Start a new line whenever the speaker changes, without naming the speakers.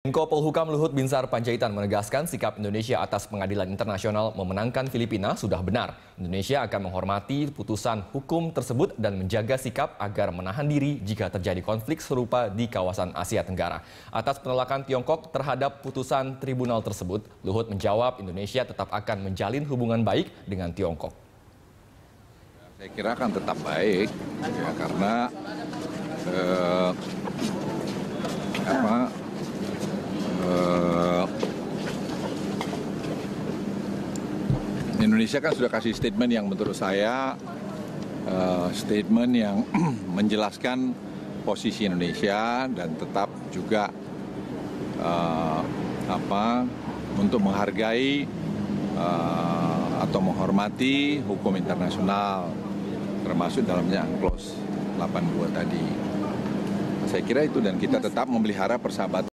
Menko Polhukam Luhut Binsar Panjaitan menegaskan sikap Indonesia atas pengadilan internasional memenangkan Filipina sudah benar. Indonesia akan menghormati putusan hukum tersebut dan menjaga sikap agar menahan diri jika terjadi konflik serupa di kawasan Asia Tenggara. Atas penolakan Tiongkok terhadap putusan tribunal tersebut, Luhut menjawab Indonesia tetap akan menjalin hubungan baik dengan Tiongkok.
Saya kira akan tetap baik, ya, karena eh, apa, Indonesia kan sudah kasih statement yang menurut saya eh, statement yang menjelaskan posisi Indonesia dan tetap juga eh, apa untuk menghargai eh, atau menghormati hukum internasional termasuk dalamnya UNCLOS 82 tadi. Saya kira itu dan kita tetap memelihara persahabatan